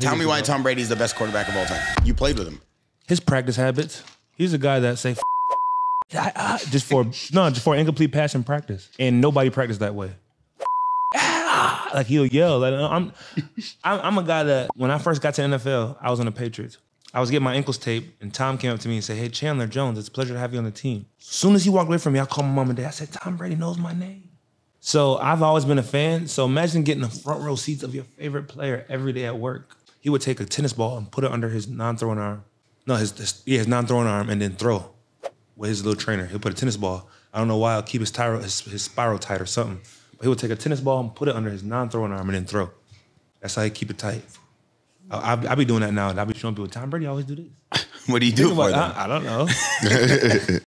Tell me why Tom Brady's the best quarterback of all time. You played with him. his practice habits. He's a guy that say "F- I- I," just for no, just for incomplete pass in practice, and nobody practiced that way. Ah, Like he'll yell. Like I'm, I'm, I'm a guy that when I first got to NFL, I was on the Patriots. I was getting my ankles taped, and Tom came up to me and said, "Hey, Chandler Jones, it's a pleasure to have you on the team." As soon as he walked away from me, I called my mom and dad. I said, "Tom Brady knows my name." So I've always been a fan. So imagine getting the front row seats of your favorite player every day at work. He would take a tennis ball and put it under his non-throwing arm. No, his, his yeah, his non-throwing arm, and then throw with his little trainer. He'll put a tennis ball. I don't know why. I'll keep his, tyro, his his spiral tight or something. But he would take a tennis ball and put it under his non-throwing arm and then throw. That's how he keep it tight. I, I, I be doing that now. and I be showing people. Tom Brady always do this. What do you do Think for about- them? I, I don't know.